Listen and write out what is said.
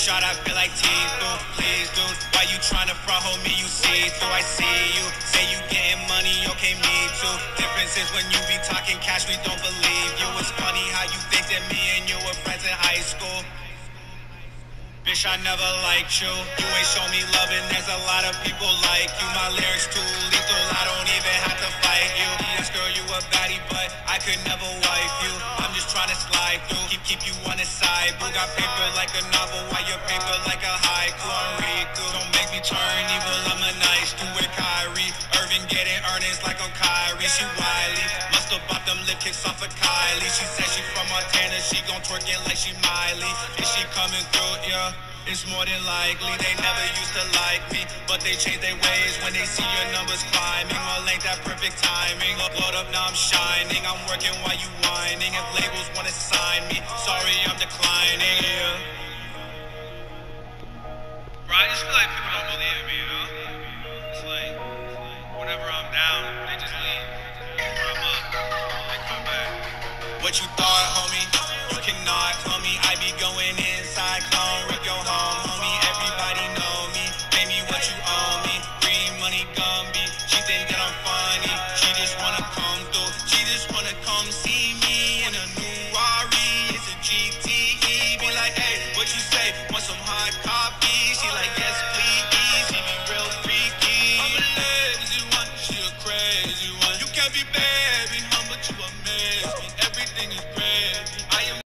shot, I feel like T-Through. Please, dude, why you tryna front, homie? You see through, I see you. Say you getting money, okay, me too. Difference is when you be talking cash, we don't believe you. It's funny how you think that me and you were friends in high school. Bitch, I never liked you. You ain't show me love, and there's a lot of people like you. My lyrics too lethal, baddie, but I could never wife you. I'm just trying to slide through, keep keep you on the side. Boo got paper like a novel, while your paper like a high I'm getting earnings like on Kyrie. She wily, must have bought them lip kits off of Kylie. She said she from Montana, she gon' twerk it like she Miley. Is she coming through? Yeah. It's more than likely they never used to like me, but they change their ways when they see your numbers climbing. Well, ain't that perfect timing? Load up, now I'm shining. I'm working while you whining. If labels wanna sign me, sorry, I'm declining. Yeah. Bro, I just feel like people don't believe me, you know? It's like, down, they just leave. What you thought, homie? You cannot homie. me. I be going inside, clone, rip your home, homie. Everybody know me. Pay me what you owe me. Green money, Gumby. She think that I'm funny. She just wanna come through. She just wanna come see me in a new Rari. It's a GTE. Be like, hey, what you say? Want some hot coffee?